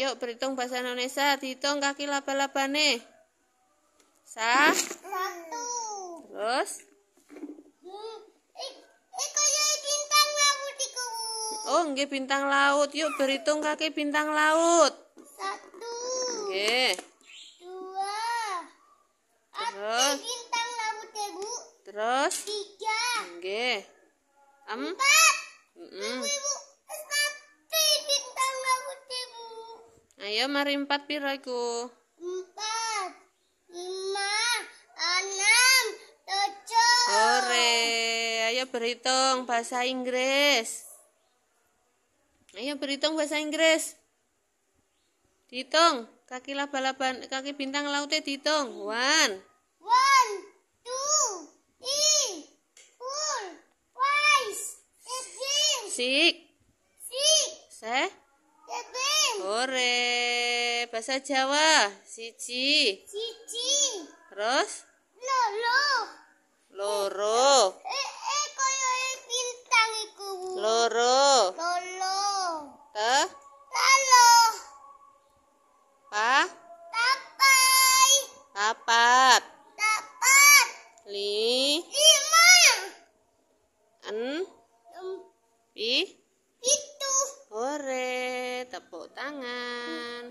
Ayo berhitung bahasa Indonesia. Dihitung kaki laba-labane. Sa. Satu. Terus. Oh, nggih bintang laut. Yuk berhitung kaki bintang laut. Satu. Nggih. Dua. Terus? Bintang laut ya, Bu. Terus. Tiga. Nggih. Em. Empat. Mm-mm. Ibu, Ibu. Ayo mari empat piro iku? Empat. Lima. Enam. Tujuh. Ore. Ayo berhitung bahasa Inggris. Ayo berhitung bahasa Inggris. Dihitung. Kaki laba-laba, kaki bintang lautnya dihitung. One. One, two, three, four, five, seven, Six. six, Se. seven, Ore. Bahasa Jawa. Siji. cici, Terus. lolo. Loro. Eh, eh, kaya bintang iku. Bu. Loro. Lolo. Te. Lalo. Pa. Tapai. Papat. Tapat. Li. Lima. En. Em- Pi tepuk tangan.